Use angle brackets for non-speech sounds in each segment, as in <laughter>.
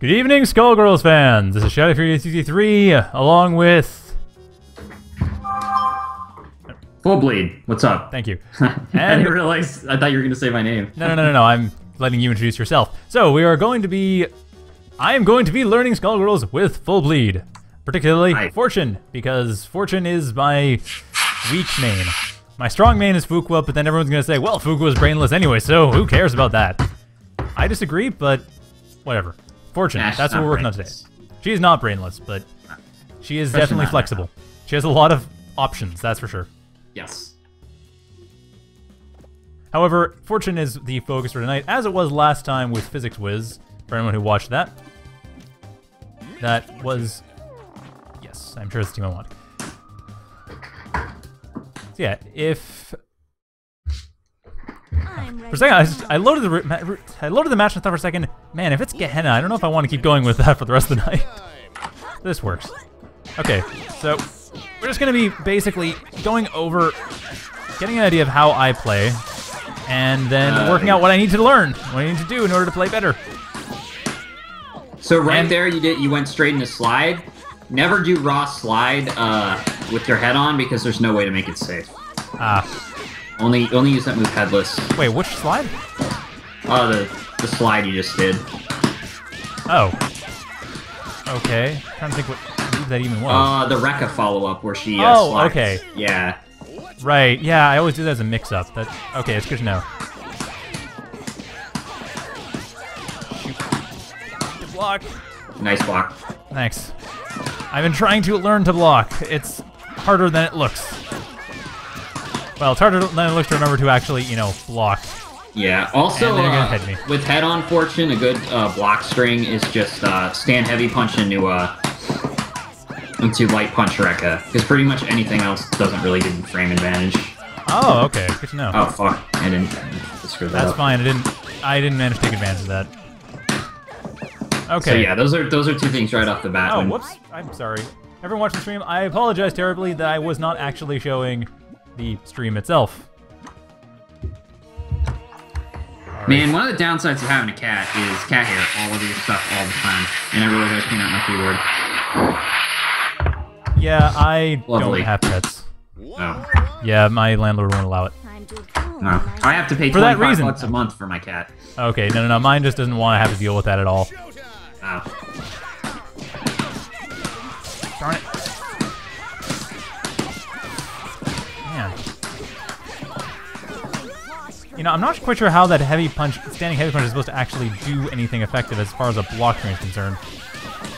Good evening, Skullgirls fans. This is Shadow Fury 63, along with. FuLLBLeeD. What's up? Thank you. <laughs> I didn't realize. I thought you were gonna say my name. no, no, no, no, no. I'm letting you introduce yourself. So we are going to be. I am going to be learning Skullgirls with FuLLBLeeD, particularly Hi. Fortune, because Fortune is my weak main. My strong main is Fukua, but then everyone's gonna say, well, Fukua is brainless anyway, so who cares about that? I disagree, but whatever. Fortune, Nah, she's that's what we're working on today. brainless. She is not brainless, but she is Especially definitely flexible. She has a lot of options, that's for sure. Yes. However, Fortune is the focus for tonight, as it was last time with Physics Whiz, for anyone who watched that. That was... Yes, I'm sure it's the team I want. So yeah, if... For a second, I, just, I loaded the re- ma- re- I loaded the match and thought for a second, man, if it's Gehenna, I don't know if I want to keep going with that for the rest of the night. this works. Okay, so we're just gonna be basically going over, getting an idea of how I play, and then Uh, working out what I need to learn, what I need to do in order to play better. So right And- there, you did. You went straight into slide. Never do raw slide uh, with your head on because there's no way to make it safe. Ah, Only only use that move headless. wait, which slide? Oh, the the slide you just did. Oh. Okay, trying to think what move that even was. Uh, the Rekka follow up where she. Uh, Oh, slides. okay. Yeah. Right, yeah, I always do that as a mix-up. That okay, it's good to know. Shoot. Block. Nice block. Thanks. I've been trying to learn to block. It's harder than it looks. Well, it's harder than it looks to remember to actually, you know, block. Yeah. Also, uh, hit with head on fortune, a good uh, block string is just uh, stand heavy punch into uh into light punch Rekka because pretty much anything else doesn't really give you frame advantage. Oh, okay, good to know. Oh fuck! I didn't I screwed that That's up. fine. I didn't. I didn't manage to take advantage of that. Okay. So yeah, those are those are two things right off the bat. Oh, whoops. I'm sorry. Everyone watching the stream, I apologize terribly that I was not actually showing the stream itself. Alright. Man, one of the downsides of having a cat is cat hair all over your stuff all the time, and I realize I clean out my keyboard. Yeah, I Lovely. don't have pets. Oh, Yeah, my landlord won't allow it. no. I have to pay For that 25 reason. bucks a month for my cat. Okay, no, no, no. Mine just doesn't want to have to deal with that at all. Oh. Darn it. You know, I'm not quite sure how that heavy punch, standing heavy punch, is supposed to actually do anything effective as far as a block string is concerned.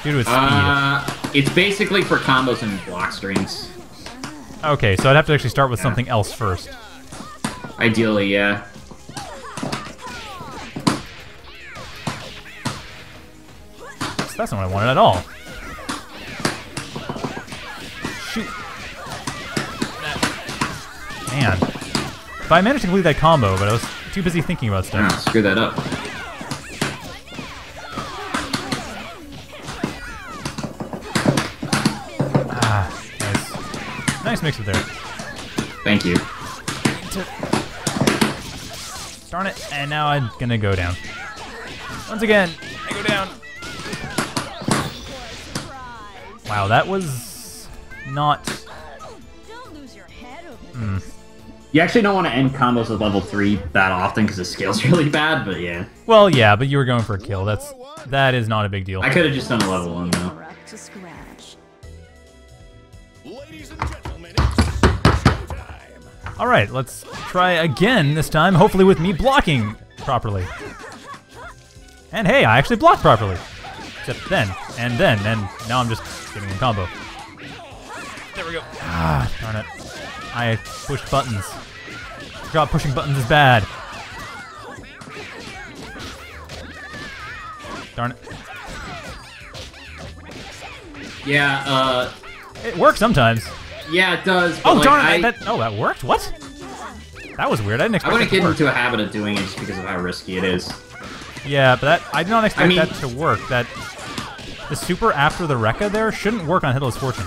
Due to its speed. Uh, it's basically for combos and block strings. Okay, so I'd have to actually start with something else first. Ideally, yeah. So that's not what I wanted at all. Shoot. Man. If I managed to complete that combo, but I was too busy thinking about stuff. Screw that up. Ah, nice. Nice mix up there. Thank you. Darn it, and now I'm gonna go down. Once again, I go down. Wow, that was not. You actually don't want to end combos at level 3 that often because the scale's <laughs> really bad, but yeah. Well, yeah, but you were going for a kill. That's that is not a big deal. I could have just done a level 1 though. We're up to scratch. Ladies and gentlemen, it's showtime. All right, let's try again this time. Hopefully, with me blocking properly. And hey, I actually blocked properly. Except then, and then, and now I'm just getting in combo. There we go. Ah, darn it. I pushed buttons. Forgot pushing buttons is bad. Darn it. Yeah, uh, It works sometimes. yeah, it does. Oh, like, darn it. I, that, oh, that worked? What? That was weird. I didn't I expect wouldn't that to get work. into a habit of doing it just because of how risky it is. Yeah, but that I did not expect mean- that to work. That the super after the Rekka there shouldn't work on headless Fortune.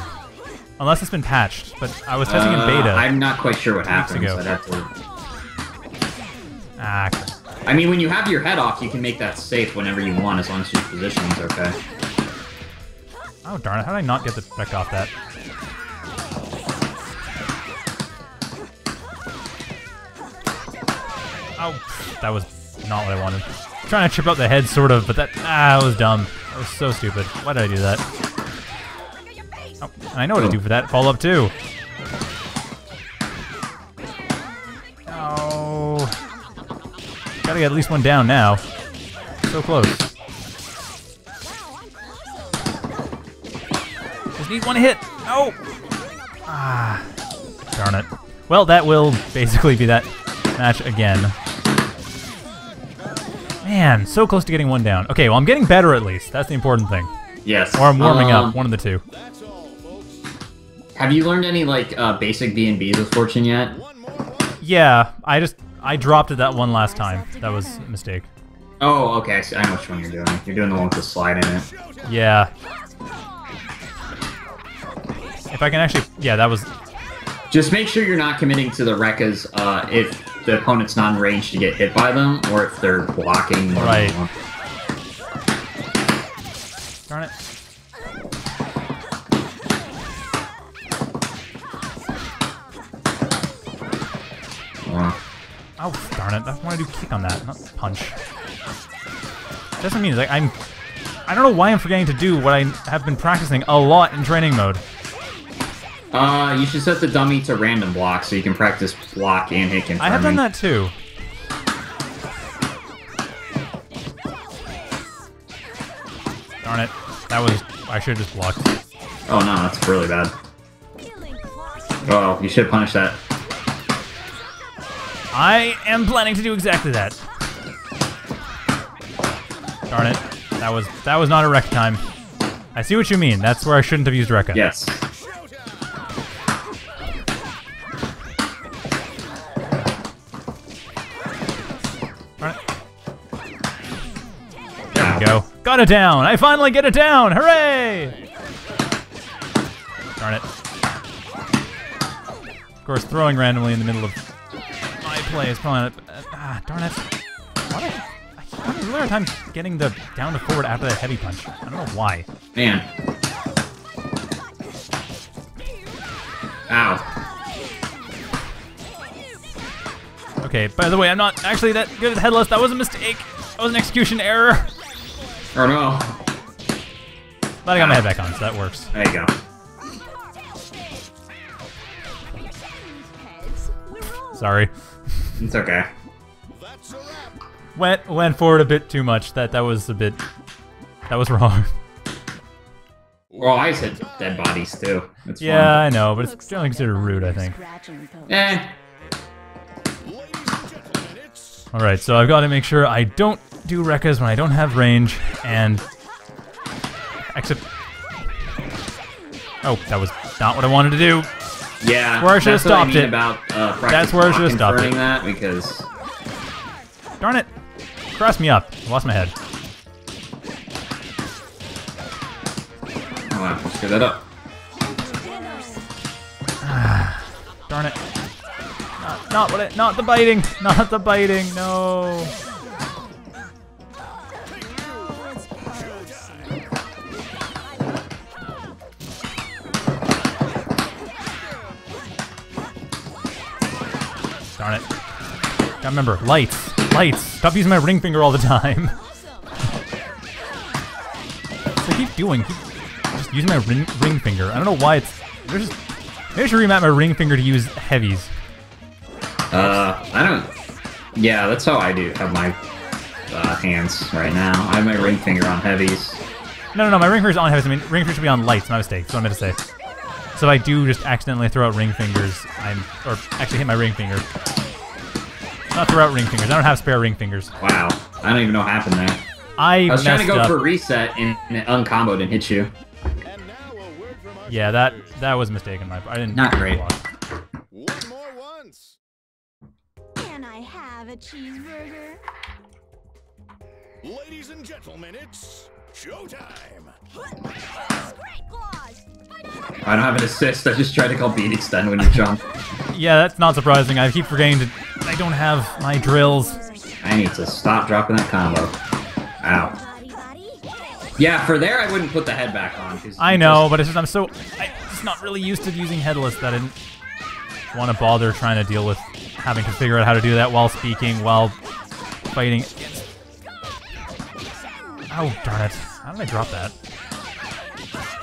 Unless it's been patched. But I was testing in Uh, beta. I'm not quite sure what happened. happens. I'd have to. Ah. I mean, when you have your head off, you can make that safe whenever you want, as long as your positioning's okay. Oh darn it! How did I not get the effect off that? Oh, that was not what I wanted. trying to trip out the head, sort of, but that ah, that was dumb. That was so stupid. Why did I do that? And I know what to do for that. Follow up too. Oh, gotta get at least one down now. So close. Just need one hit. No. Ah, darn it. Well, that will basically be that match again. Man, so close to getting one down. Okay, well, I'm getting better at least. That's the important thing. Yes. Or I'm warming Um, up. One of the two. That's all, folks. Have you learned any like uh, basic B and Bs with Fortune yet? One more one. Yeah, I just I dropped it that one last time. That was a mistake. Oh, okay. I, see. I know which one you're doing. You're doing the one with the slide in it. Yeah. If I can actually, yeah, that was Just make sure you're not committing to the Rekkas uh, if the opponent's not in range to get hit by them, or if they're blocking. Right. darn it. Oh darn it! I want to do kick on that, not punch. Doesn't mean like I'm. I don't know why I'm forgetting to do what I have been practicing a lot in training mode. Uh, you should set the dummy to random block so you can practice block and hit confirming. I have done that too. Darn it! That was I should have just blocked. Oh no, that's really bad. Killing. Oh, you should punish that. I am planning to do exactly that. Darn it. That was that was not a wreck time. I see what you mean. That's where I shouldn't have used Rekka. Yes. It. Ow. Go. Got it down. I finally get it down. Hooray! Darn it. Of course, throwing randomly in the middle of play is probably not. Uh, ah, darn it. Why do I, I keep having a really hard time getting the down to forward after the heavy punch. I don't know why. Man. Ow. Okay, by the way, I'm not actually that good at headless. That was a mistake. That was an execution error. Oh no. But I got my head back on, so that works. There you go. Heads. We're rolling. Sorry. It's okay. That's a wrap. Went went forward a bit too much. That that was a bit. That was <laughs> wrong. Well, I hit dead bodies too. It's Yeah, I know, but it's generally considered rude, I think. Scratching post. fun. Eh. Ladies and gentlemen, it's Alright, so I've got to make sure I don't do Rekkas when I don't have range, and... Except... Oh, that was not what I wanted to do. Yeah. Where I should've that's I stopped mean it. About, uh, That's where I should've stopped it. that because Darn it. Crossed me up. I lost my head. Have to screw that up. <sighs> Darn it. Not, not what it, not the biting. Not the biting. No. Darn it. Gotta remember, lights. Lights. Stop using my ring finger all the time. <laughs> I keep doing, keep just using my ring, ring finger. I don't know why it's. There's just, maybe I should remap my ring finger to use heavies. Uh, I don't. Yeah, that's how I do have my uh, hands right now. I have my ring finger on heavies. No, no, no, my ring finger's on heavies. I mean, ring finger should be on lights. My mistake. That's what I meant to say. So if I do just accidentally throw out ring fingers, I'm or actually hit my ring finger. Not throw out ring fingers. I don't have spare ring fingers. Wow, I don't even know what happened there. I, I was trying to go up. for reset and, and it uncomboed and hit you. and now a word from our Yeah, that that was a mistake on my part. I didn't. Not great. one more once. Can I have a cheeseburger? Ladies and gentlemen, it's showtime. I don't have an assist. I just tried to call beat extend when you jump. Yeah, that's not surprising. I keep forgetting to. I don't have my drills. I I need to stop dropping that combo. Ow. Body, body. Yeah, for there I wouldn't put the head back on. I know, just- but it's just I'm so I'm just not really used to using headless that I didn't want to bother trying to deal with having to figure out how to do that while speaking, while fighting. Oh darn it! How did I drop that?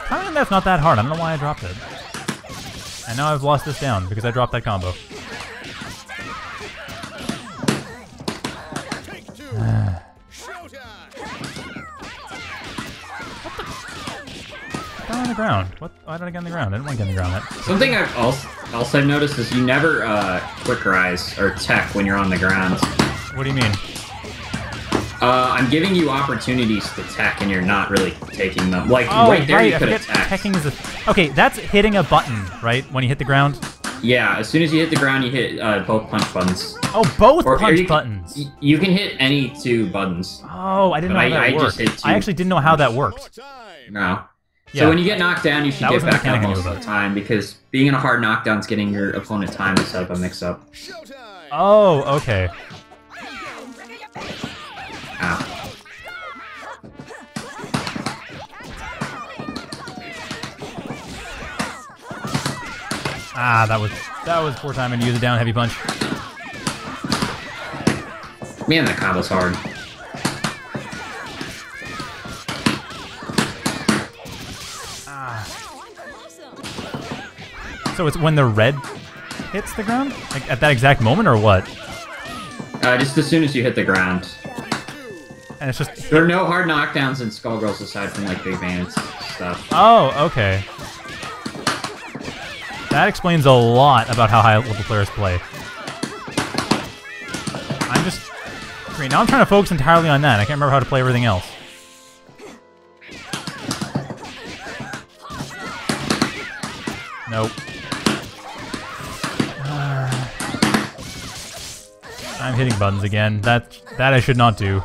Apparently that's not that hard. I don't know why I dropped it. And now I've lost this down because I dropped that combo. Showtime. Down on the ground. What? Why did I get on the ground? I didn't want to get on the ground. Something I've also, also noticed is you never uh, quick rise or tech when you're on the ground. What do you mean? Uh, I'm giving you opportunities to tech and you're not really taking them. Like Oh, right there, right. you could attack. is a. Okay, that's hitting a button, right? When you hit the ground. Yeah, as soon as you hit the ground, you hit uh, both punch buttons. Oh, both Or- punch you buttons. You can hit any two buttons. Oh, I didn't know I- that I just worked. I actually didn't know how that worked. No. Yeah. So when you get knocked down, you should That get back up most of the time because being in a hard knockdown is getting your opponent time to set up a mix-up. Oh, okay. Ow. Ah, that was that was poor time and use a down heavy punch. Man, that combo's hard. Wow, So it's when the red hits the ground, like at that exact moment, or what? Uh, just as soon as you hit the ground. And it's just There are no hard knockdowns in Skullgirls aside from like Big and stuff. oh, okay. That explains a lot about how high level players play. I'm just great. Now I'm trying to focus entirely on that. I can't remember how to play everything else. Nope. Ah. <sighs> I'm hitting buttons again. That that I should not do.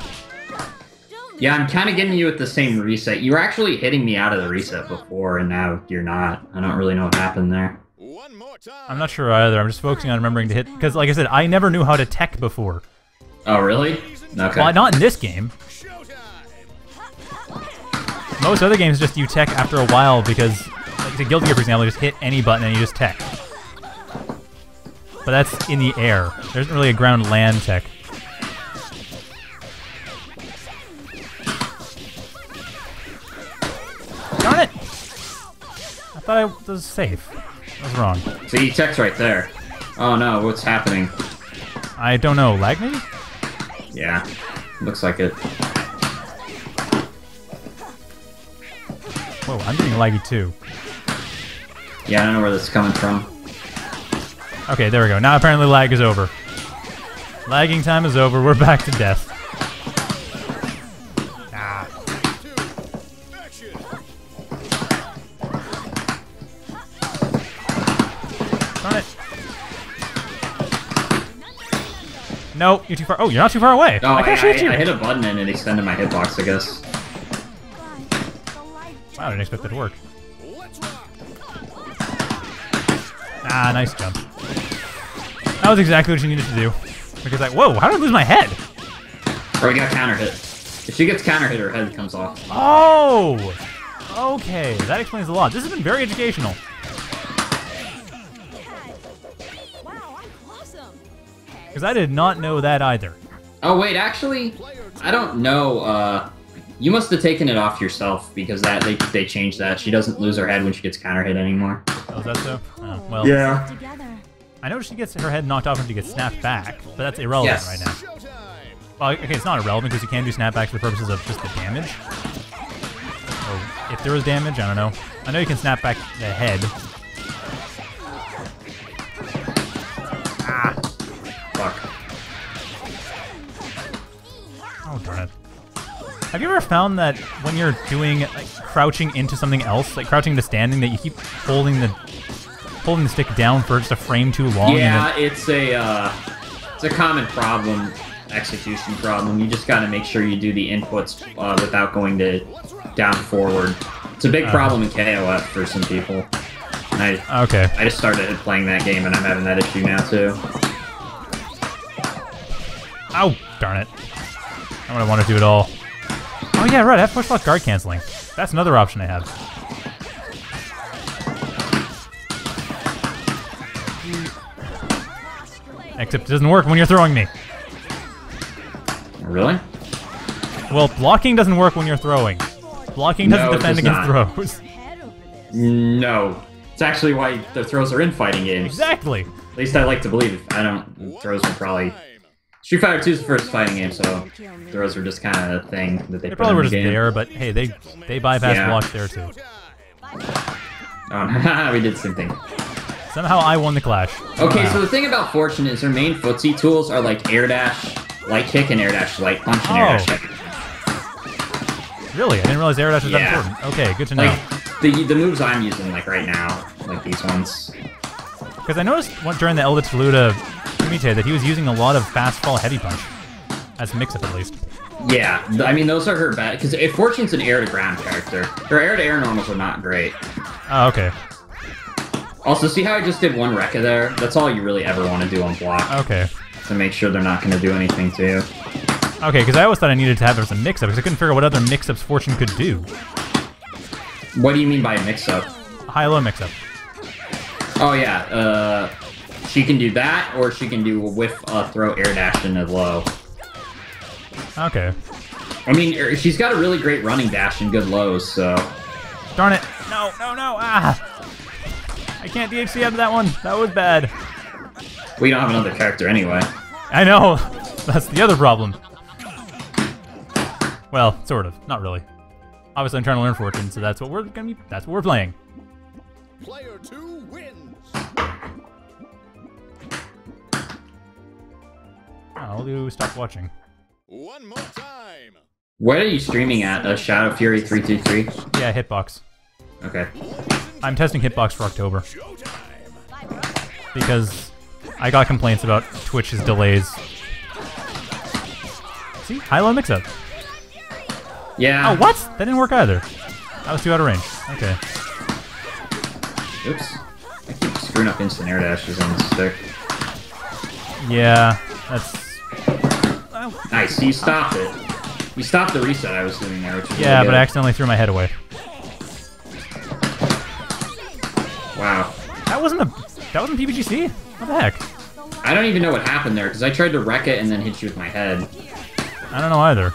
Yeah, I'm kind of getting you at the same reset. You were actually hitting me out of the reset before, and now you're not. I don't really know what happened there. One more time. I'm not sure either. I'm just focusing on remembering to hit because, like I said, I never knew how to tech before. Oh, really? Okay. Well, not in this game. Most other games just you tech after a while because, like the Guilty Gear, for example, you just hit any button and you just tech. But that's in the air. There isn't really a ground land tech. Thought I was safe. I was wrong. See, tech's right there. Oh no, what's happening? I don't know. Lag maybe? Yeah, looks like it. Whoa, I'm getting laggy too. Yeah, I don't know where this is coming from. Okay, there we go. Now apparently lag is over. Lagging time is over. We're back to death. No, you're too far. Oh, you're not too far away. Oh, I I, I, you. I hit a button and it extended my hitbox, I guess. But the light Wow, I didn't expect that to work. Ah, nice jump. That was exactly what you needed to do. Because like, whoa, how did I lose my head? Or we got counter hit. If she gets counter hit, her head comes off. Oh! Okay, that explains a lot. This has been very educational. Because I did not know that either. Oh wait, actually, I don't know. Uh, you must have taken it off yourself because that they they changed that. She doesn't lose her head when she gets counter hit anymore. Oh, is that so? Oh, well, Yeah. I know she gets her head knocked off when she gets snapped back, but that's irrelevant Yes. right now. Well, okay, it's not irrelevant because you can do snapbacks for the purposes of just the damage. Or if there was damage, I don't know. I know you can snap back the head. Ah! Oh, darn it. Have you ever found that when you're doing, like, crouching into something else, like crouching to standing, that you keep holding the holding the stick down for just a frame too long? Yeah, it's a uh, it's a common problem, execution problem. You just got to make sure you do the inputs uh, without going to down forward. It's a big Uh. problem in KOF for some people. And I okay. I just started playing that game and I'm having that issue now too. Oh, Darn it. Not what I want to do at all. Oh yeah, right, I have push block guard canceling. That's another option I have. Except it doesn't work when you're throwing me. Really? Well, blocking doesn't work when you're throwing. Blocking doesn't No, defend does against not. throws. Head over this. No. It's actually why the throws are in fighting games. Exactly. At least I like to believe. I don't. Throws are probably. Street Fighter 2 is the first fighting game, so throws are just kind of a thing that they, They probably were the just game. there, but hey, they they bypass Yeah. blocks there too. Oh, <laughs> we did the same thing. Somehow I won the clash. Okay, Wow. so the thing about Fortune is their main footsie tools are like air dash, light kick, and air dash, light punch, and air Oh. dash. kick. really, I didn't realize air dash was Yeah. that important. Okay, good to know. Like the the moves I'm using like right now, like these ones. Because I noticed during the Elda Toluta Kumite that he was using a lot of fast fall heavy punch. As mix-up at least. Yeah, I mean those are her best because if Fortune's an air to ground character, her air to air normals are not great. Oh, okay. Also, see how I just did one Rekka there? That's all you really ever want to do on block Okay. to make sure they're not going to do anything to you. Okay, because I always thought I needed to have there was a mix-up because I couldn't figure out what other mix-ups Fortune could do. What do you mean by mix-up? High-low mix-up. Oh yeah, uh, she can do that, or she can do a whiff, uh, throw, air dash into low. Okay. I mean, er, she's got a really great running dash and good lows, so Darn it. No, no, no. Ah! I can't DHC out of that one. That was bad. we don't have another character anyway. I know. <laughs> That's the other problem. Well, sort of. Not really. Obviously, I'm trying to learn Fortune, so that's what we're gonna be. That's what we're playing. Player two wins. I'll do stop watching. One more time. What are you streaming at? Uh, Shadow Fury three two three. Yeah, Hitbox. Okay. I'm testing Hitbox for October because I got complaints about Twitch's delays. See, high-low mix-up. Yeah. Oh, what? That didn't work either. That was too out of range. Okay. Oops. I keep screwing up instant air dashes on the stick. Yeah, that's. Nice. You stopped it. You stopped the reset I was doing there, which is yeah, really but good. I accidentally threw my head away. Wow. That wasn't a. That wasn't PBGC. What the heck? I don't even know what happened there because I tried to wreck it and then hit you with my head. I don't know either.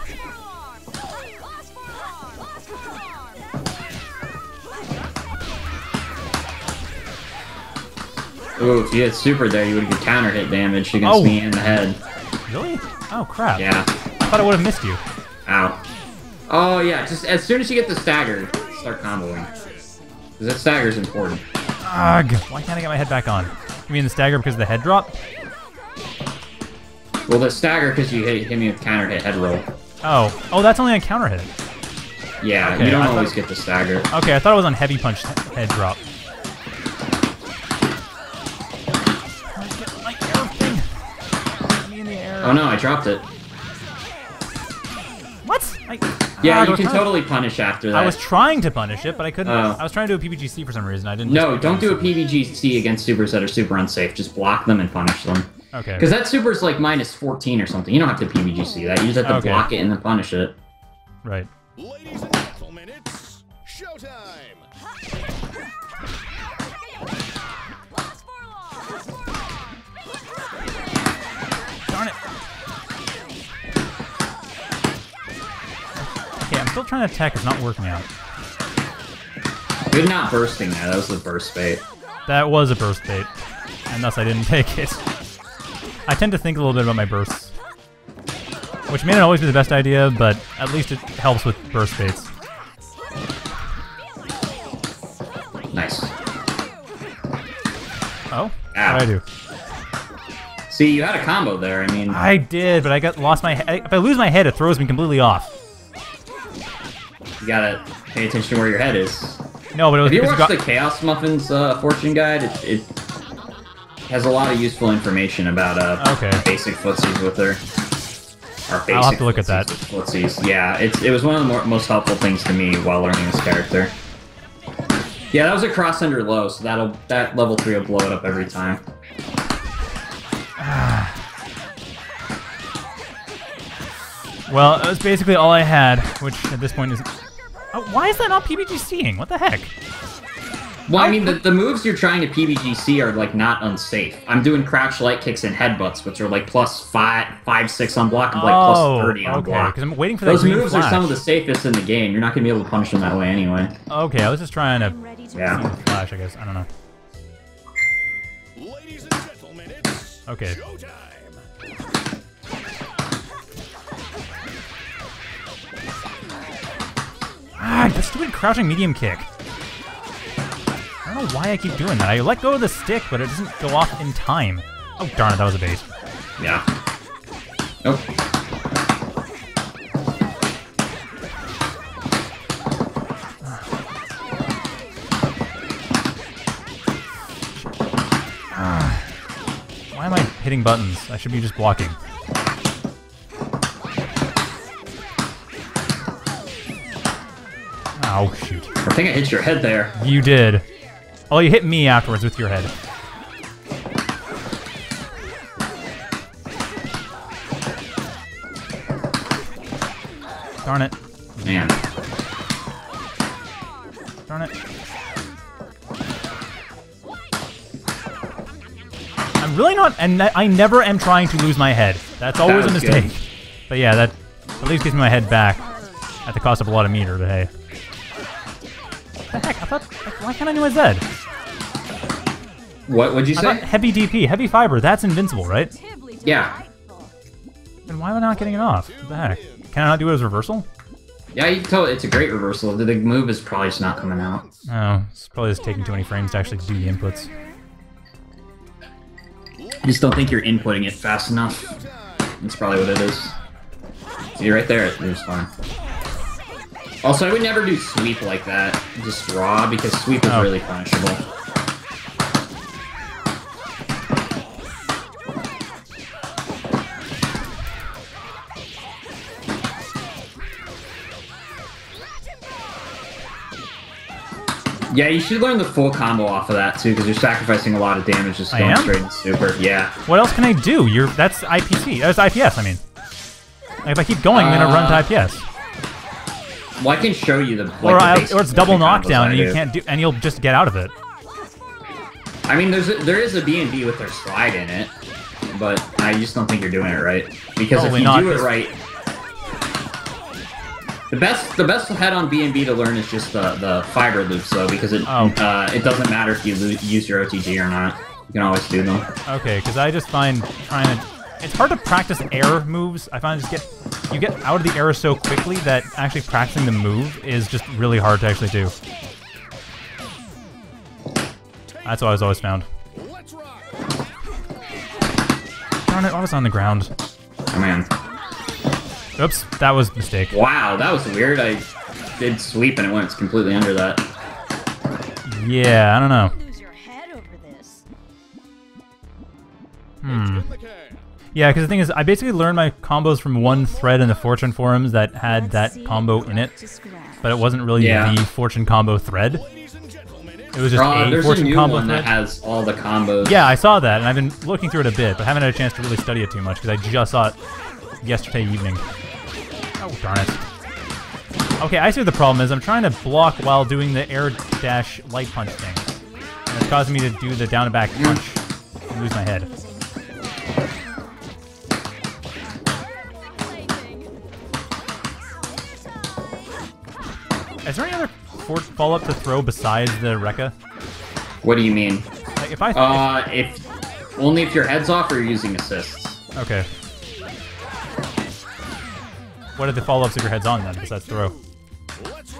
Ooh, if you had super there, you would get counter hit damage against Oh. me in the head. Really? Oh crap. Yeah. I thought I would have missed you. Ow. Oh yeah, just as soon as you get the stagger, start comboing. Because that stagger's important. Ugh. Why can't I get my head back on? You mean the stagger because of the head drop? Well, the stagger because you hit, hit me with counter hit head roll. Oh. Oh, that's only on counter hit. Yeah, Okay, you don't I thought- always get the stagger. Okay, I thought it was on heavy punch head drop. Oh no, I dropped it. What? I, Yeah, Ah, I you can trying- totally punish after that. I was trying to punish it, but I couldn't. Oh. I was trying to do a PBGC for some reason. I didn't. No, don't do a PBGC against supers that are super unsafe. Just block them and punish them. Okay. Because that super's like minus 14 or something. You don't have to PBGC that. You just have to Okay. block it and then punish it. Right. Ladies and gentlemen, it's showtime. Still trying to attack. It's not working out. Good not bursting there. That was the burst bait. That was a burst bait, and thus I didn't <laughs> take it. I tend to think a little bit about my bursts, which may not always be the best idea, but at least it helps with burst baits. Nice. Oh, ah. Ow. what did I do? See, you had a combo there. I mean, I did, but I got lost my. If I lose my head, it throws me completely off. You gotta pay attention to where your head is. No, but it was Have you watched the KhaosMuffins uh, fortune guide? It, it has a lot of useful information about uh, Okay. basic footsies with her. Or basic I'll have to look at that. Footsies. Yeah, it's, it was one of the more, most helpful things to me while learning this character. Yeah, that was a cross under low, so that'll that level three will blow it up every time. <sighs> Well, it was basically all I had, which at this point is. Oh, why is that not PBGCing? What the heck? Well, I mean, the, the moves you're trying to PBGC are like not unsafe. I'm doing crouch light kicks and headbutts, which are like plus five, five, six on block, and like oh, plus thirty on okay. block. Because I'm waiting for Those green moves flash. are some of the safest in the game. You're not gonna be able to punish them that way anyway. Okay, I was just trying to to Yeah. flash. I guess I don't know. Ladies and gentlemen, it's Okay. showtime. Ah, the stupid crouching medium kick. I don't know why I keep doing that. I let go of the stick, but it doesn't go off in time. Oh darn it, that was a base. Yeah. Nope. Why am I hitting buttons? I should be just blocking. Oh shoot. I think I hit your head there. You did. Oh, you hit me afterwards with your head. Darn it. Man. Darn it. I'm really not, and I never am trying to lose my head. That's always a mistake. good. But yeah, that at least gives me my head back at the cost of a lot of meter, but hey. What the heck? I thought, why can't I do my Z? What would you say? heavy DP, heavy fiber, that's invincible, right? Yeah. Then why am I not getting it off? What the heck? Can I not do it as reversal? Yeah, you can tell it's a great reversal. The, move is probably just not coming out. Oh, it's probably just taking too many frames to actually do the inputs. I just don't think you're inputting it fast enough. That's probably what it is. See, right there, it moves fine. Also, I would never do sweep like that, just raw, because sweep is Oh. really punishable. Yeah, you should learn the full combo off of that too, because you're sacrificing a lot of damage just going straight into super. Yeah. What else can I do? You're that's IPC. That's IPS. I mean, if I keep going, I'm gonna run Uh, to IPS. Well, I can show you the like, or the I, or it's double knockdown, and you can't do, and you'll just get out of it. I mean, there's a, there is a B and B with their slide in it, but I just don't think you're doing it right. Because Probably if you not, do it right, the best the best head on B and B to learn is just the the fiber loops though, because it Oh. uh, it doesn't matter if you use your OTG or not. You can always do them. Okay, because I just find trying to. It's hard to practice air moves. I find just get you get out of the air so quickly that actually practicing the move is just really hard to actually do. That's what I was always found. Darn it, I was on the ground. Oh man, Oops, that was a mistake. wow, that was weird. I did sweep and it went completely under that. Yeah, I don't know. lose your head over this. Hmm. In the can. Yeah, because the thing is, I basically learned my combos from one thread in the Fortune forums that had that combo in it, but it wasn't really Yeah. the Fortune combo thread. Ladies and gentlemen, it's It was just Uh, a there's a Fortune new combo one thread. that has all the combos. Yeah, I saw that, and I've been looking through it a bit, but haven't had a chance to really study it too much because I just saw it yesterday evening. Oh, darn it. Okay, I see what the problem is. I'm trying to block while doing the air dash light punch thing. And it's causing me to do the down and back punch and lose my head. Is there any other follow-up to throw besides the Rekka? What do you mean? Like, if I... Uh, if only if your head's off or you're using assists. Okay. What are the follow-ups if your head's on then, besides throw?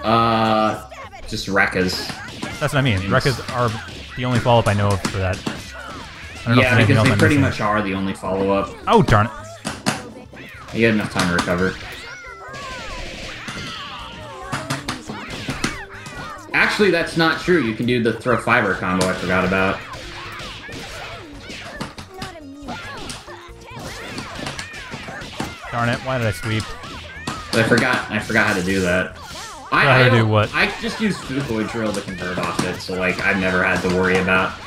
Uh, just Rekkas. That's what I mean. Rekkas are the only follow-up I know of for that. I don't Yeah, because they I'm pretty missing. much are the only follow-up. Oh, darn it. You had enough time to recover. Actually, that's not true. You can do the throw fiber combo I forgot about. Darn it. Why did I sweep? But I forgot I forgot how to do that. I, to I do what? I just use Fukua drill to convert off it, so like I've never had to worry about.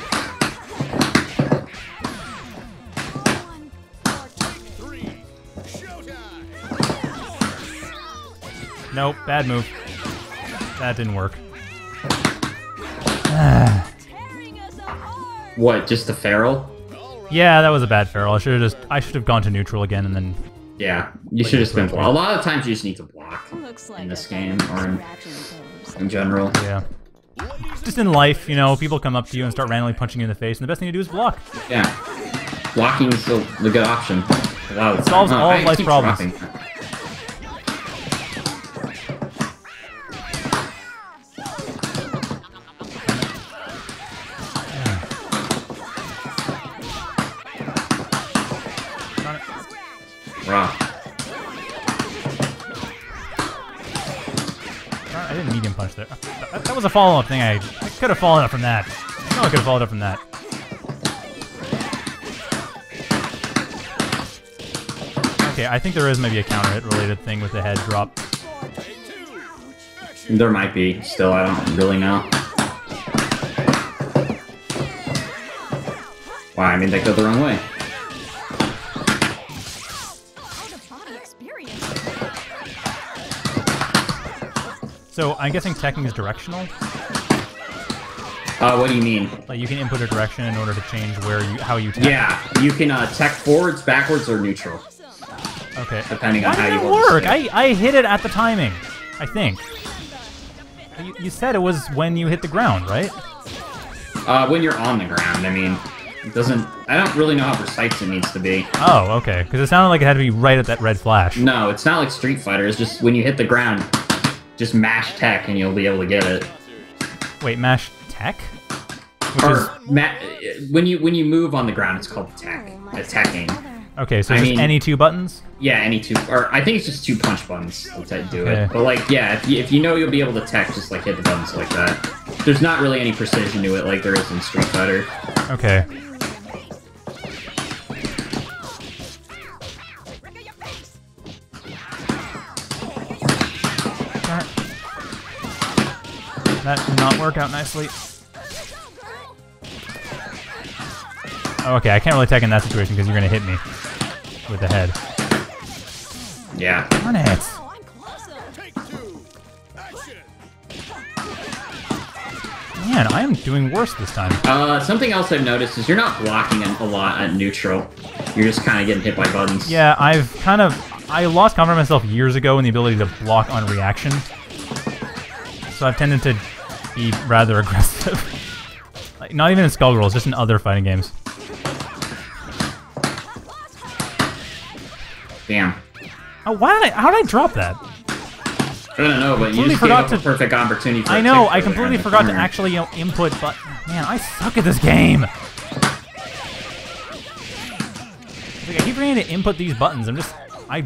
Nope, bad move. That didn't work. Tearing us apart. What? Just the feral? Yeah, that was a bad feral. I should have just I should have gone to neutral again and then Yeah, you should just been block. A lot of times you just need to block Looks like this game, or in- scratch and post. in general. yeah. Just in life, you know, people come up to you and start randomly punching you in the face, and the best thing to do is block. Yeah, blocking is the, the good option. A lot of the time. solves Oh, all I life keep problems. dropping. Was a follow-up thing. I, I could have followed up from that. I know I could have followed up from that. Okay, I think there is maybe a counter hit related thing with the head drop. There might be. Still, I don't really know. Why? I mean, they go the wrong way. So I'm guessing teching is directional. Uh, what do you mean? Like you can input a direction in order to change where you how you tech. Yeah, you can uh, tech forwards, backwards, or neutral, Okay. depending on Why how did you it work? I, I hit it at the timing. I think. You, you said it was when you hit the ground, right? Uh, when you're on the ground, I mean, it doesn't. I don't really know how precise it needs to be. Oh, okay. Because it sounded like it had to be right at that red flash. No, it's not like Street Fighter. It's just when you hit the ground, just mash tech and you'll be able to get it. Wait, mash tech? Which is Or ma- when you when you move on the ground, it's called tech. Oh Attacking. okay. So I just mean- any two buttons. Yeah, any two, or I think it's just two punch buttons that do Okay. it. But like, yeah, if you, if you know you'll be able to tech, just like hit the buttons like that. There's not really any precision to it like there is in Street Fighter. Okay. That did not work out nicely. Oh, okay, I can't really tech in that situation because you're gonna hit me with the head. Yeah. Darn it! I'm closer. Take two. Action. Man, I am doing worse this time. Uh, something else I've noticed is you're not blocking a lot at neutral. You're just kind of getting hit by buttons. Yeah, I've kind of I lost confidence myself years ago in the ability to block on reaction. So I've tended to be rather aggressive. <laughs> like not even in Skullgirls, just in other fighting games. Damn. Oh, why did I? How did I drop that? I don't know, but you just forgot to- perfect opportunity. For I know. I completely forgot to actually you know, input. But man, I suck at this game. Like I keep forgetting to input these buttons. I'm just I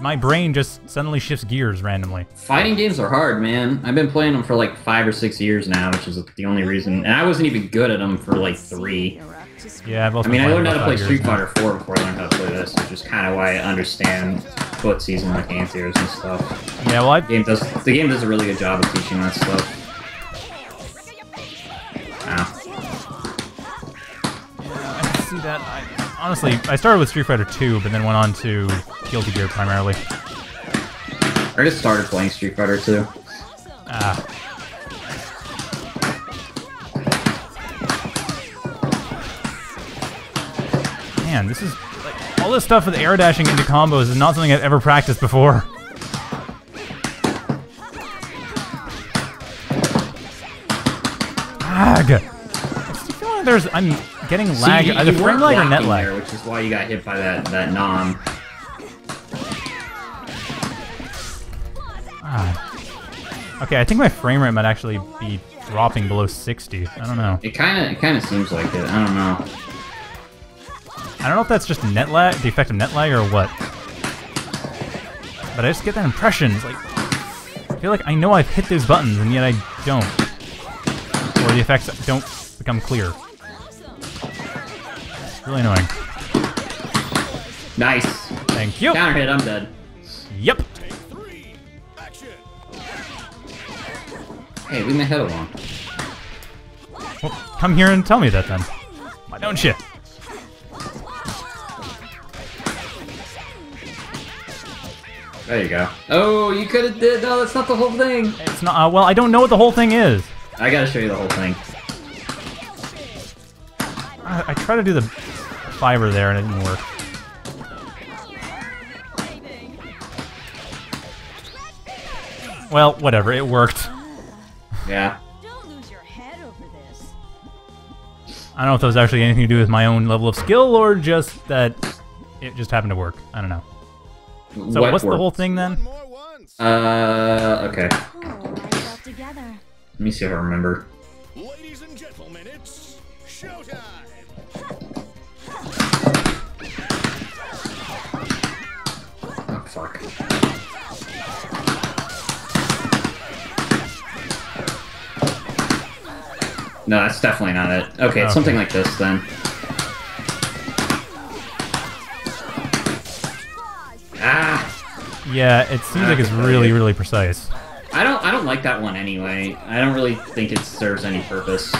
my brain just suddenly shifts gears randomly. Fighting games are hard, man. I've been playing them for like five or six years now, which is the only reason. And I wasn't even good at them for like three. You're up to scratch. Yeah, I've also I mean, I learned how to play Street now. Fighter 4 before I learned how to play this, which is kind of why I understand footsies and like anti-airs and stuff. Yeah, well, I, The game does the game does a really good job of teaching that stuff. Ow. I see that. I, honestly, I started with Street Fighter 2, but then went on to Guilty Gear primarily. I just started playing Street Fighter 2. Ah. Man, this is like all this stuff with air dashing into combos is not something I've ever practiced before. Lag. I feel like there's I'm getting lag, See, you- either you frame lag or net lag. there, which is why you got hit by that that nom. Ah. Okay, I think my frame rate might actually be dropping below 60. I don't know. It kind of it kind of seems like it. I don't know. I don't know if that's just net lag, the effect of net lag, or what. But I just get that impression. It's like, I feel like I know I've hit those buttons, and yet I don't. Or the effects don't become clear. Really annoying. Nice Thank you. counter hit. I'm dead. Yep. Take three. Action. Hey, leave my head alone. Well, come here and tell me that then. Why don't you? There you go. Oh, you could have did. No, that's not the whole thing. It's not. Uh, well, I don't know what the whole thing is. I gotta show you the whole thing. I, I tried to do the fiber there and it didn't work. Well, whatever. It worked. Yeah. Don't lose your head over this. I don't know if that was actually anything to do with my own level of skill or just that it just happened to work. I don't know. So What what's the whole thing then? More once. Uh, okay. Pull myself together. Let me see if I remember. Ladies and gentlemen, it's showtime. Fuck. No, that's definitely not it. Okay, it's Okay. something like this then. Ah, Yeah, it seems like it's really, really precise. I don't. I don't like that one anyway. I don't really think it serves any purpose.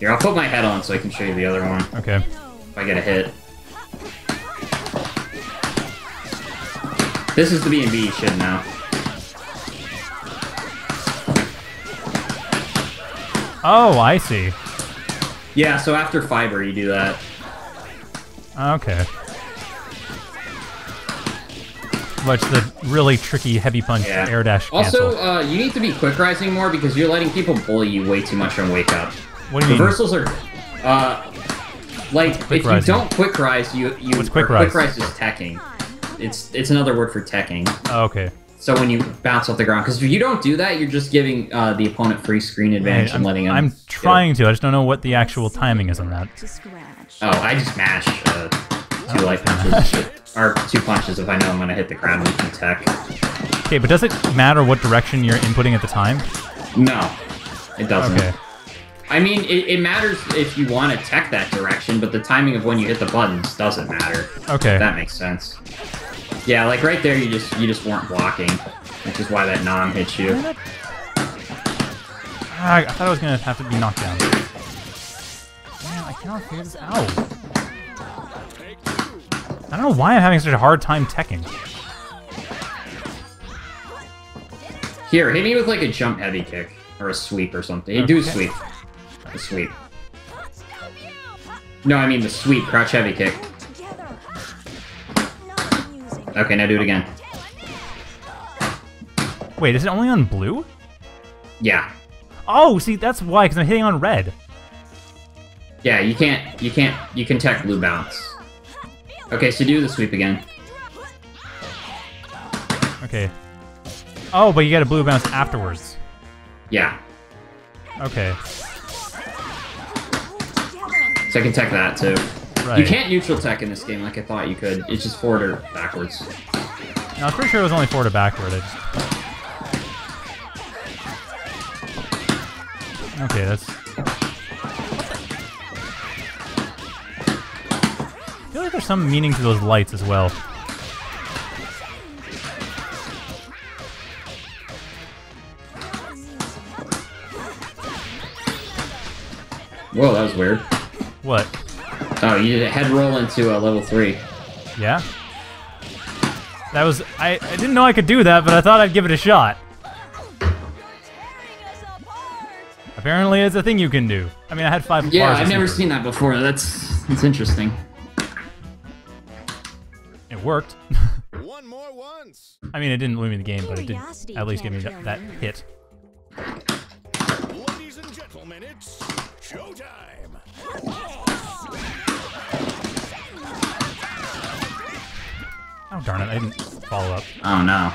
Here, I'll put my head on so I can show you the other one. Okay. If I get a hit. This is the B and B. You should know. Oh, I see. Yeah. So after fiber, you do that. Okay. It's the really tricky heavy punch Yeah. air dash cancel. Also, uh, you need to be quick rising more because you're letting people bully you way too much on wake up. what do you mean? Reversals are, uh, like if you don't quick rise, you you What's quick rise? Quick rise is teching. It's it's another word for teching. Oh, okay. So when you bounce off the ground, because if you don't do that, you're just giving uh, the opponent free screen advantage I'm, and letting him. I'm trying to. I just don't know what the actual timing is on that. Oh, I just mash uh, two life punches <laughs> or two punches if I know I'm gonna hit the ground with the tech. Okay, but does it matter what direction you're inputting at the time? No, it doesn't. Okay. I mean, it, it matters if you want to tech that direction, but the timing of when you hit the buttons doesn't matter. Okay. That makes sense. Yeah, like right there, you just you just weren't blocking, which is why that nom hit you. Ah, I thought I was gonna have to be knocked down. Man, I cannot figure this out. I don't know why I'm having such a hard time teching. Here, hit me with like a jump heavy kick or a sweep or something. Hey, do a sweep. A sweep. No, I mean the sweep, crouch heavy kick. Together. Not amusing. Okay, now do it again. Wait, is it only on blue? Yeah, Oh, see, that's why, because I'm hitting on red. yeah. You can't, you can't, you can tech blue bounce. Okay, so do the sweep again. Okay. Oh, but you get a blue bounce afterwards. Yeah, Okay. So I can tech that too. Right. You can't neutral tech in this game like I thought you could. It's just forward or backwards. No, I was pretty sure it was only forward or backward. Just... Okay, that's. I feel like there's some meaning to those lights as well. Whoa, that was weird. What? Oh, you did a head roll into a level three. Yeah? That was. I, I didn't know I could do that, but I thought I'd give it a shot. Apparently, it's a thing you can do. I mean, I had five Yeah, bars of I've never seen that before. That's that's interesting. It worked. <laughs> One more once. I mean, it didn't win me the game, but it did at least give me that, that hit. Ladies and gentlemen, it's showtime. Oh darn it! I didn't follow up. Oh no.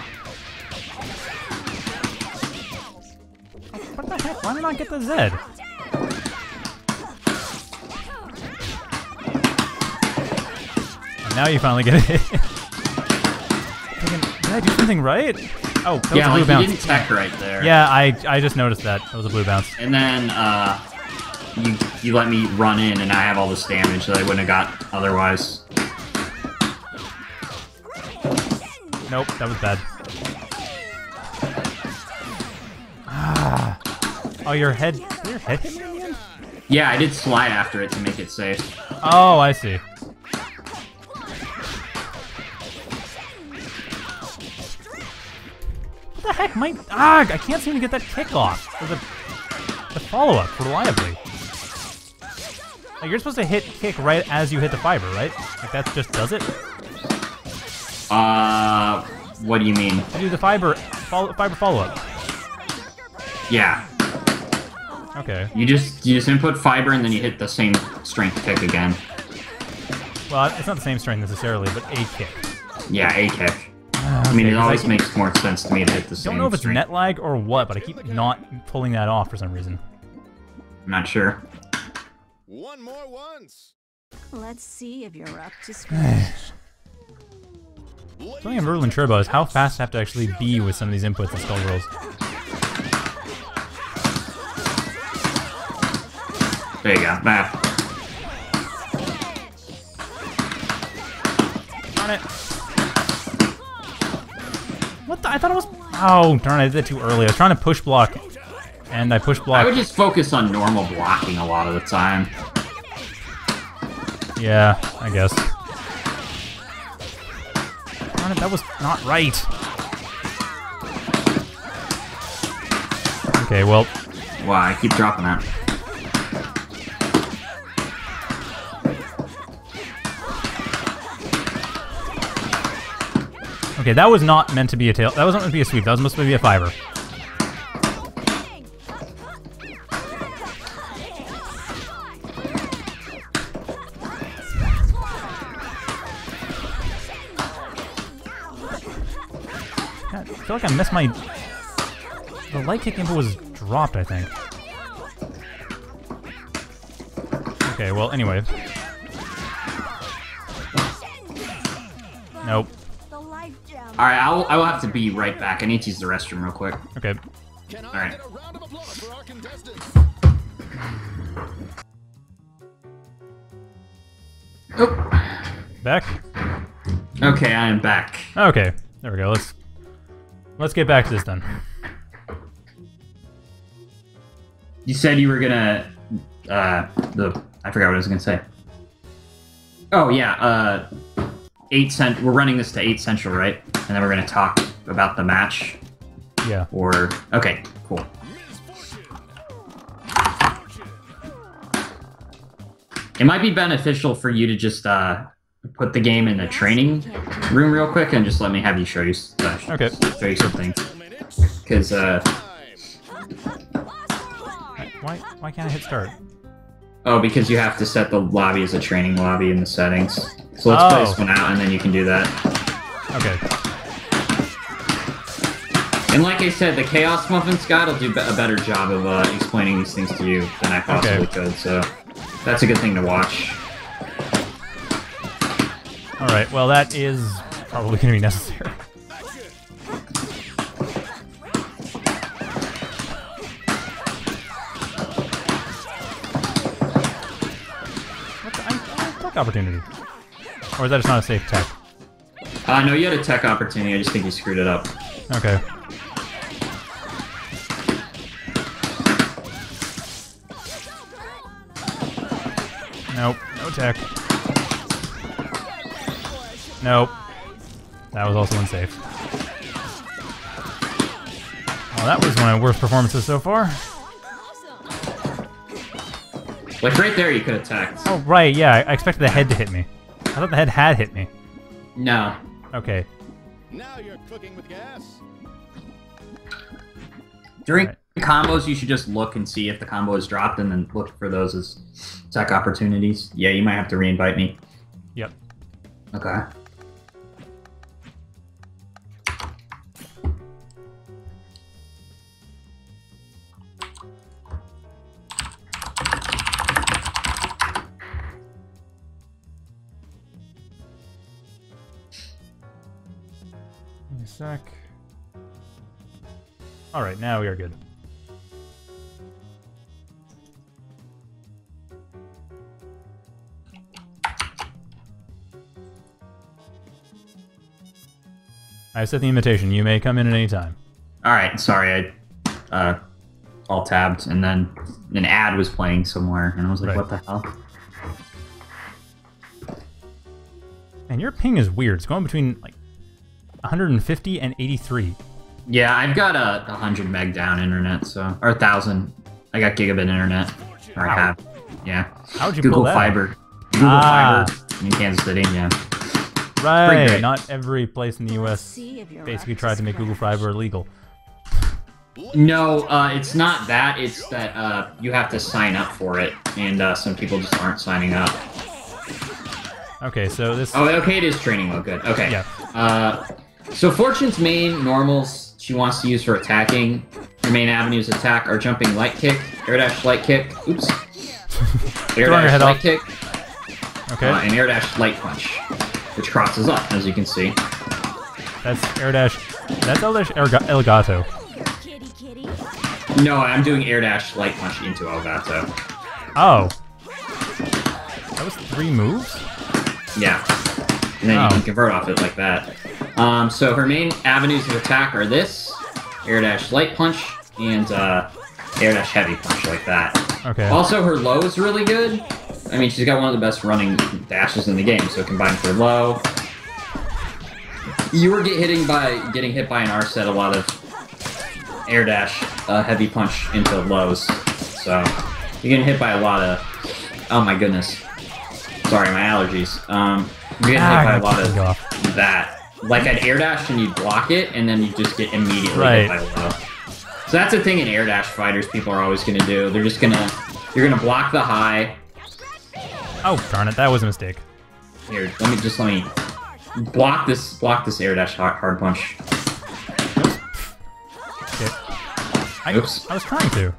What the heck? Why did I not get the Z? And now you finally get it. <laughs> Did I do something right? Oh, that yeah, was a blue like you bounce. didn't tech right there. Yeah, I I just noticed that. That was a blue bounce. And then uh, you you let me run in, and I have all this damage that I wouldn't have got otherwise. Nope, that was bad. Ah. Oh, your head. your head hit me in the end? Yeah, I did slide after it to make it safe. Oh, I see. What the heck? My. Ah, I can't seem to get that kick off. Or the, the follow up reliably. Like, you're supposed to hit kick right as you hit the fiber, right? Like, that just does it? Uh, what do you mean? I do the fiber follow, fiber follow up. Yeah, Okay. you just you just input fiber and then you hit the same strength kick again. Well, it's not the same strength necessarily, but a kick. Yeah, a kick. I I mean, it always makes more sense to me to hit the same. Don't know if it's strength. net lag or what, but I keep not pulling that off for some reason. I'm not sure. One more once. Let's see if you're up to <sighs> scratch. Something I'm really unsure about is how fast I have to actually be with some of these inputs and Skullgirls. There you go. That. Darn it. What the? I thought it was. Oh, darn I did that too early. I was trying to push block, and I push block. I would just focus on normal blocking a lot of the time. Yeah, I guess. Darn it, that was not right. Okay, well, Wow, I keep dropping that. okay, that was not meant to be a tail. That wasn't meant to be a sweep. That was supposed to be a fiber. Feel like I missed my. The light kick input was dropped, I think. Okay, well, anyway. Nope. The life gem. All right, I'll I will have to be right back. I need to use the restroom real quick. Okay. Can All right. get a round of applause for our contestants? Oh. Back? Okay, I am back. Okay. There we go. Let's let's get back to this then. You said you were gonna uh the I forgot what I was gonna say. Oh yeah, uh eight cent we're running this to eight central, right? And then we're gonna talk about the match. Yeah. Or okay, cool. It might be beneficial for you to just uh put the game in the training room real quick and just let me have you show you Okay. you something. Because uh Why why can't I hit start? Oh, because you have to set the lobby as a training lobby in the settings. So let's play Oh. this one out, and then you can do that. Okay. And like I said, the KhaosMuffin's guide will do a better job of uh, explaining these things to you than I possibly Okay. could. So that's a good thing to watch. All right. Well, that is probably going to be <laughs> necessary. I opportunity. Or is that just not a safe tech? Uh, no, you had a tech opportunity. I just think you screwed it up. Okay. Nope. No tech. Nope. That was also unsafe. Well, that was one of my worst performances so far. Like right there, you could have teched. Oh, right, yeah, I expected the head to hit me. I thought the head had hit me. No. Okay. Now you're cooking with gas. During Right. combos, you should just look and see if the combo is dropped, and then look for those as tech opportunities. Yeah, you might have to re-invite me. Yep. Okay. Sec. Alright, now we are good. I set the invitation. You may come in at any time. All right. Sorry, I uh, all tabbed, and then an ad was playing somewhere, and I was like, Right. "What the hell?" And your ping is weird. It's going between like 150 and 83. Yeah, I've got a, a hundred meg down internet, so or a thousand. I got gigabit internet. Or I have. Yeah. How'd you Google pull that? Fiber. Google Ah. Fiber in Kansas City. Yeah. Right. great. Not every place in the U.S. See if you're basically up to tried to make Google. Fiber illegal. No, uh, it's not that. It's that uh, you have to sign up for it, and uh, some people just aren't signing up. Okay, so this. Oh, okay, it is training mode. Good. Okay. Yeah. So Fortune's main normals she wants to use for attacking. Her main avenues attack are jumping light kick, air dash light kick. Oops. air dash head light off. kick, Okay, uh, and air dash light punch, which crosses up as you can see. that's air dash. That's El dash Erga- El Gato. No, I'm doing air dash light punch into El Gato. Oh. That was three moves? Yeah. And then Oh. you can convert off it like that. Um, so her main avenues of attack are this, air dash light punch, and uh, air dash heavy punch like that. Okay. Also, her low is really good. I mean, she's got one of the best running dashes in the game, so combined with her low. You were get hitting by getting hit by an R set a lot of air dash, uh, heavy punch into lows. So you're getting hit by a lot of. Oh my goodness. Sorry, my allergies. Um, you're getting Ah, hit by a lot of that. Like an air dash and you block it, and then you just get immediately Right. hit by low. So that's the thing in air dash fighters people are always gonna do. They're just gonna you're gonna block the high. Oh, darn it, that was a mistake. Here, let me just let me block this block this air dash hard, hard punch. Okay. I, Oops. I was trying to.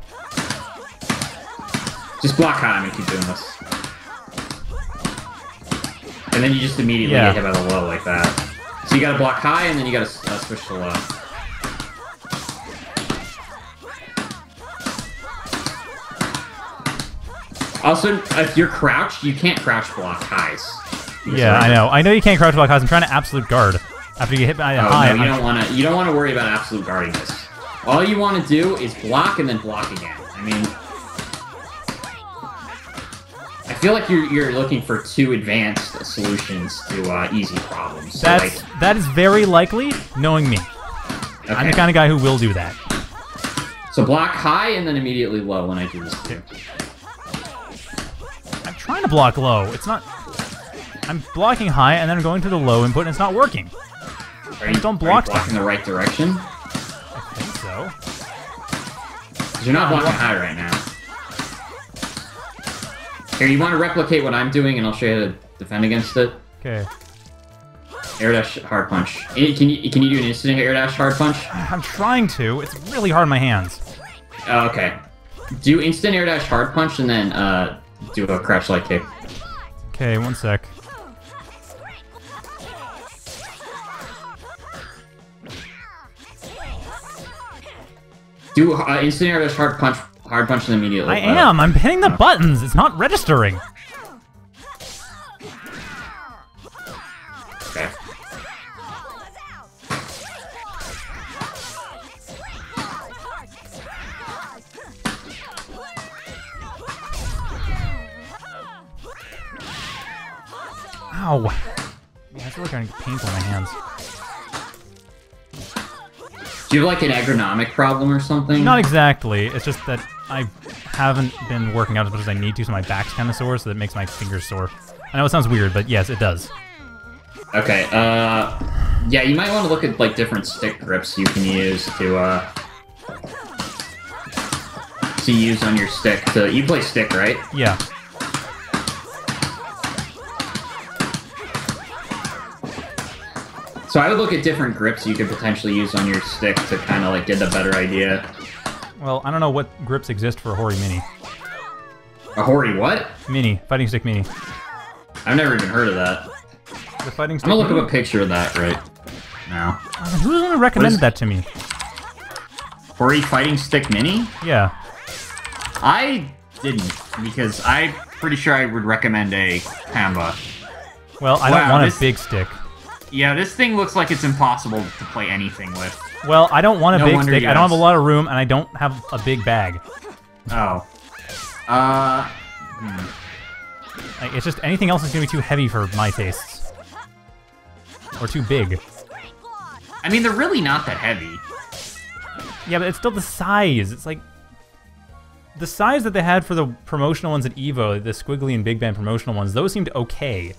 Just block high. I'm gonna keep doing this. And then you just immediately Yeah. get hit by the low like that. So you gotta block high, and then you gotta uh, switch to low. Also, if you're crouched, you can't crouch block highs. Yeah, I know. I know you can't crouch block highs. I'm trying to absolute guard. After you get hit by a Oh, high, no, you I'm- don't want to. You don't want to worry about absolute guarding this. All you want to do is block and then block again. I mean, feel like you're you're looking for two advanced solutions to uh, easy problems. So, that's that is very likely, knowing me. like, I'm the kind of guy who will do that. So block high and then immediately low when I do this too. I'm trying to block low. It's not. I'm blocking high and then I'm going to the low input and it's not working. Are you, don't are you block blocking the right direction? I think so. you're not blocking high right now. Here, you want to replicate what I'm doing, and I'll show you how to defend against it. Okay. Air dash hard punch. Can you can you do an instant air dash hard punch? I'm trying to. It's really hard in my hands. Oh, okay. Do instant air dash hard punch and then uh, do a crouch light kick. Okay, one sec. Do uh, instant air dash hard punch, hard punch and immediately. I uh, am. I'm hitting the buttons. It's not registering. Okay. Ow. Yeah, I feel like I'm getting painful in my hands. Do you have like an ergonomic problem or something? Not exactly. It's just that I haven't been working out as much as I need to, so my back's kind of sore, so that makes my fingers sore. I know it sounds weird, but yes, it does. Okay. Uh, yeah, you might want to look at like different stick grips you can use to uh to use on your stick. So you play stick, right? Yeah. So I would look at different grips you could potentially use on your stick to kind of like get a better idea. Well, I don't know what grips exist for a Hori Mini. A Hori what? Mini. Fighting Stick Mini. I've never even heard of that. The Fighting I'm gonna look Mini? up a picture of that right now. Who's gonna is- that to me? Hori Fighting Stick Mini? Yeah. I didn't because I'm pretty sure I would recommend a Qanba. Well, I don't want this- a big stick. Yeah, this thing looks like it's impossible to play anything with. Well, I don't want a No big stick. I don't have a lot of room, and I don't have a big bag. Oh. Uh. Like, it's just anything else is gonna be too heavy for my tastes, or too big. I mean, they're really not that heavy. Yeah, but it's still the size. It's like the size that they had for the promotional ones at Evo, the squiggly and big band promotional ones. Those seemed okay.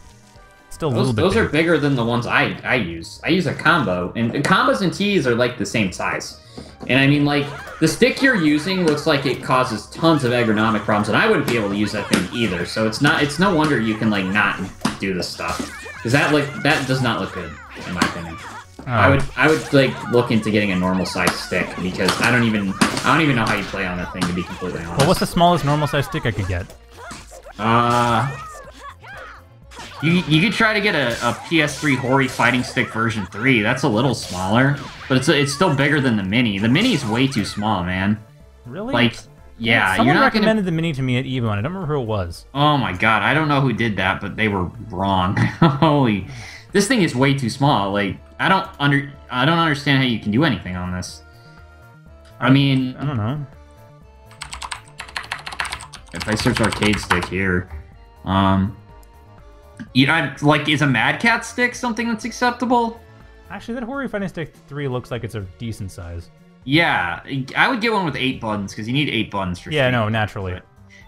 Still a little Those, bit. those are bigger. bigger than the ones I, I use. I use a Qanba, and Qanbas and tees are like the same size. And I mean, like, the stick you're using looks like it causes tons of ergonomic problems, and I wouldn't be able to use that thing either. So it's not, it's no wonder you can, like, not do this stuff. Because that, like, that does not look good, in my opinion. I Oh. would, I would, like, look into getting a normal size stick, because I don't even, I don't even know how you play on that thing, to be completely honest. Well, what's the smallest normal size stick I could get? Uh, you you could try to get a, a PS3 Hori Fighting Stick version three. That's a little smaller, but it's it's still bigger than the mini. The mini is way too small, man. Really? Like, yeah, Someone you're not recommended gonna. the mini to me at Evo, and I don't remember who it was. Oh my god, I don't know who did that, but they were wrong. <laughs> Holy, this thing is way too small. Like, I don't under I don't understand how you can do anything on this. I mean, I don't know. if I search arcade stick here, um, you know, like, is a Mad Catz stick something that's acceptable? Actually, that Hori Fighting Stick 3 looks like it's a decent size. Yeah, I would get one with eight buttons because you need eight buttons for. Yeah, no, naturally.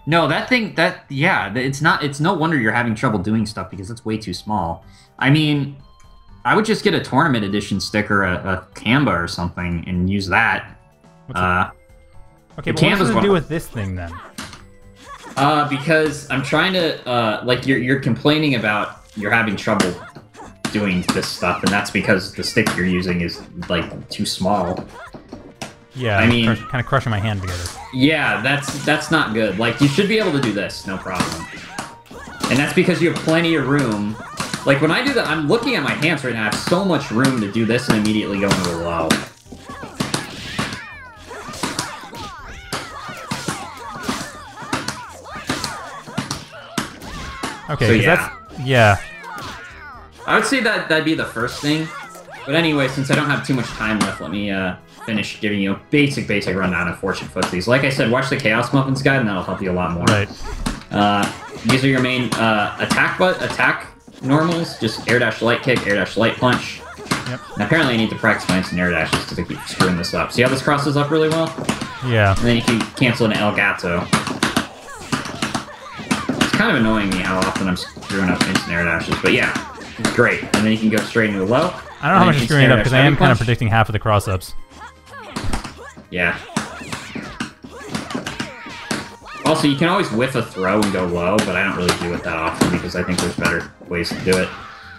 No, that thing, that yeah, it's not. It's no wonder you're having trouble doing stuff because it's way too small. I mean, I would just get a tournament edition stick or a, a Qanba or something and use that. What's Uh, Okay, but what's canvas it do with this thing then? Uh, because I'm trying to uh, like you're you're complaining about you're having trouble doing this stuff, and that's because the stick you're using is like too small. Yeah, I mean- kind of crushing my hand together. Yeah, that's that's not good. Like you should be able to do this, no problem. And that's because you have plenty of room. Like when I do that, I'm looking at my hands right now. I have so much room to do this and immediately go into the low. Okay, So, 'cause yeah. that's yeah. I would say that that'd be the first thing. But anyway, since I don't have too much time left, let me uh, finish giving you a basic, basic rundown of Fortune Footsies. Like I said, watch the KhaosMuffins guide, and that'll help you a lot more. Right. Uh, these are your main uh, attack but attack normals. Just air dash, light kick, air dash, light punch. Yep. And apparently, I need to practice my instant air dashes because I keep screwing this up. See how this crosses up really well? Yeah. And then you can cancel an El Gato. It's kind of annoying me how often I'm screwing up instant air dashes, but yeah, great. And then you can go straight into the low. I don't know how much screwing it up because I am kind of predicting. predicting half of the cross ups. Yeah. Also, you can always whiff a throw and go low, but I don't really do it that often because I think there's better ways to do it.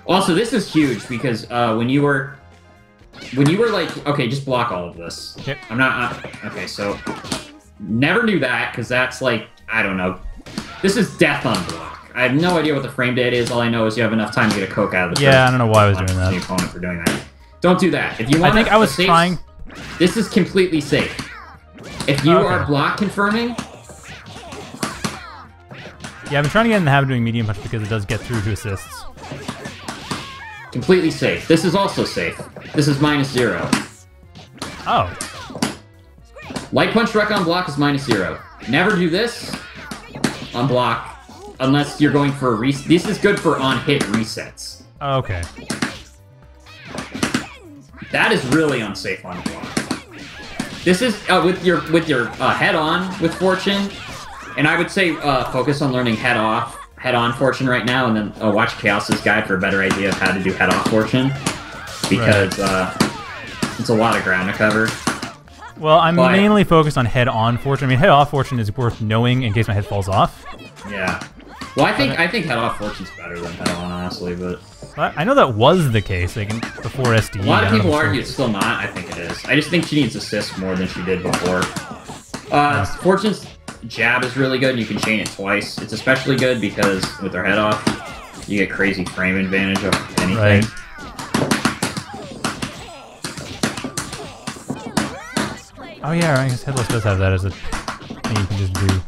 Also, this is huge because uh, when you were when you were like, okay, just block all of this. Yep. I'm not. Uh, okay, so never do that because that's like I don't know. This is death on block. I have no idea what the frame date is. All I know is you have enough time to get a coke out of the. Yeah, I don't know why I was doing that. opponent for doing that. Don't do that. If you want, I think I was safe, trying. This is completely safe. If you Okay. are block confirming, Yeah, I've been trying to get in the habit of doing medium punch because it does get through to assists. completely safe. This is also safe. This is minus zero. Oh. Light punch wreck on block is minus zero. Never do this on block unless you're going for a reset. This is good for on hit resets. Okay. That is really unsafe on block. This is uh, with your with your uh, head on with fortune, and I would say uh, focus on learning head off, head on fortune right now, and then uh, watch Khaos's guide for a better idea of how to do head off fortune, because uh, it's a lot of ground to cover. Well, I'm mainly focused on head on fortune. I mean, head off fortune is worth knowing in case my head falls off. Yeah. Well, I think I think head off fortune's better than head on, honestly, but I know that was the case like before SDE. a lot of people argue it's still not. I think it is. I just think she needs assist more than she did before. Uh, Fortune's jab is really good. and You can chain it twice. It's especially good because with her head off, you get crazy frame advantage of anything. Right. Oh yeah, I guess headless does have that as a thing you can just do.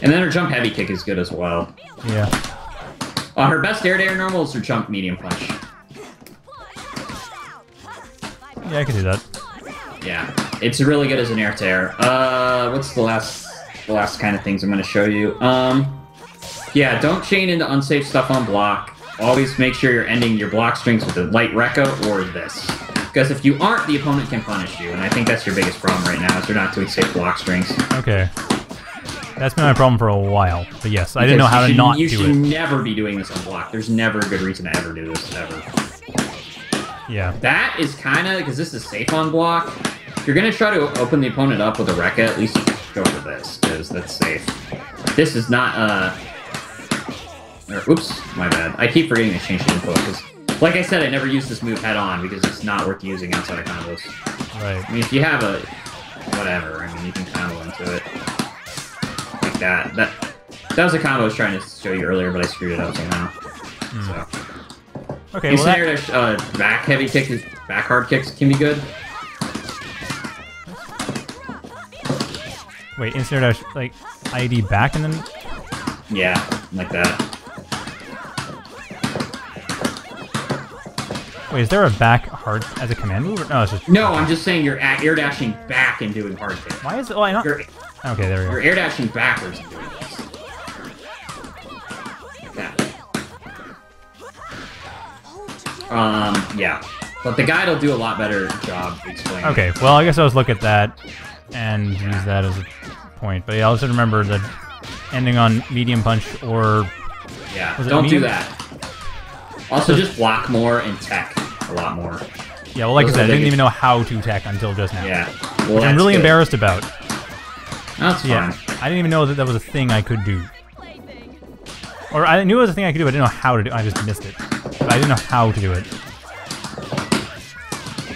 And then her jump heavy kick is good as well. Yeah. Uh, her best air to air normal is her jump medium punch. Yeah, I can do that. Yeah, it's really good as an air to air. Uh, what's the last the last kind of things I'm going to show you? Um, yeah, don't chain into unsafe stuff on block. Always make sure you're ending your block strings with a light Rekka or this. Because if you aren't, the opponent can punish you, and I think that's your biggest problem right now, is you're not doing safe block strings. Okay. That's been my problem for a while. But yes, I didn't know how to should- not You should never be doing this on block. There's never a good reason to ever do this, ever. Yeah. That is kind of, because this is safe on block, if you're going to try to open the opponent up with a Rekka, at least go for this, because that's safe. This is not, uh... Or, oops, my bad. I keep forgetting to change the info, because, like I said, I never use this move head-on, because it's not worth using outside of combos. Right. I mean, if you have a... whatever, I mean, you can combo into it. Like that. That that was a combo I was trying to show you earlier, but I screwed it up somehow. So... Okay, well that, Incinerator uh, back heavy kick, is- back hard kicks can be good. wait, insert dash like ID back and then Yeah, like that. Wait, is there a back hard as a command move? No, just No, I'm just saying you're a- air dashing back and doing hard kick. Why is it? Why not? You're, Okay, there we go. you're air dashing backwards and doing this. Like that. Um, yeah. But the guide will do a lot better job explaining. Okay, well I guess I'll just look at that and use that as a point. But yeah, also remember that ending on medium punch or Yeah, don't do that. Also, just block more and tech a lot more. yeah, well like I said, I didn't even know how to tech until just now. Yeah. Well, Which I'm really good. embarrassed about. That's fine. Yeah, I didn't even know that that was a thing I could do. Or I knew it was a thing I could do, but I didn't know how to do. I just missed it. But I didn't know how to do it.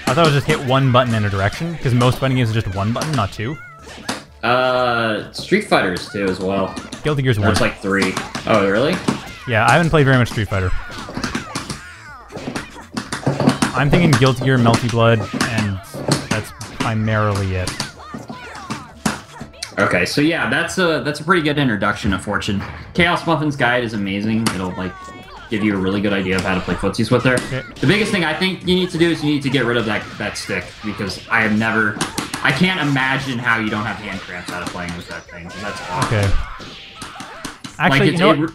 I thought it was just hit one button in a direction, because most fighting games is just one button, not two. Uh, Street Fighters too as well. Guilty Gear's one. Like three. Oh, really? Yeah, I haven't played very much Street Fighter. I'm thinking Guilty Gear, Melty Blood, and that's primarily it. Okay, so yeah, that's a that's a pretty good introduction of Fortune. KhaosMuffin's guide is amazing. It'll like give you a really good idea of how to play footsies with her. Okay. The biggest thing I think you need to do is you need to get rid of that that stick because I have never, I can't imagine how you don't have hand cramps out of playing with that thing. That's awful. Okay. Actually, like you know it,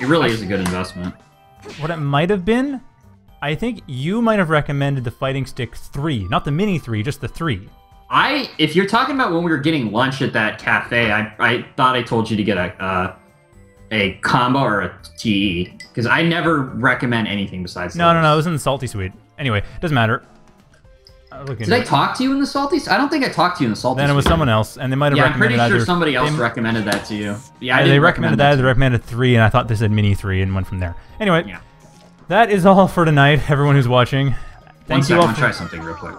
it really is a good investment. what it might have been? I think you might have recommended the Fighting Stick 3. Not the Mini 3, just the 3. I, if you're talking about when we were getting lunch at that cafe, I, I thought I told you to get a, uh, a Qanba or a TE because I never recommend anything besides. No, no, those. no, it was in the Salty Suite. Anyway, it doesn't matter. I'll Did I it. talk to you in the salty? I don't think I talked to you in the salty. Then it was Suite. someone else, and they might have Yeah, I'm pretty recommended sure either- somebody else they, recommended that to you. Yeah, I they recommended recommend that, to they recommended 3, and I thought this said Mini 3, and went from there. Anyway, Yeah. That is all for tonight, everyone who's watching. One Thank sec, you I all to for... try something real quick.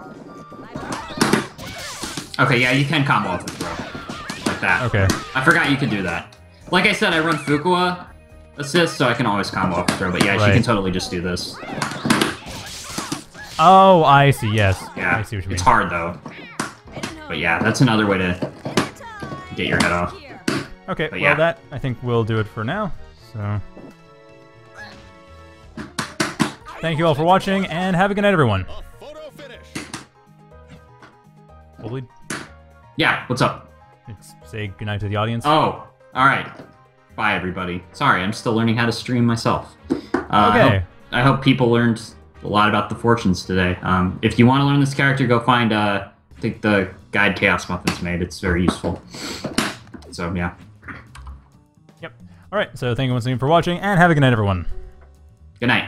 Okay, yeah, you can combo off the throw. Like that. Okay. I forgot you could do that. Like I said, I run Fukua assist, so I can always combo off the throw, but yeah, she Right. can totally just do this. Oh, I see, yes. Yeah, I see what you mean. it's hard though. But yeah, that's another way to get your head off. Okay, But well yeah. that, I think will do it for now, so... Thank you all for watching, and have a good night, everyone. A photo finish. Yeah, what's up? it's- say goodnight to the audience? Oh, all right. Bye, everybody. Sorry, I'm still learning how to stream myself. Uh, I Okay. hope, I hope people learned a lot about the fortunes today. Um, if you want to learn this character, go find uh, I think the guide KhaosMuffins made. It's very useful. So yeah. Yep. Alright, so thank you once again for watching, and have a good night, everyone. Good night.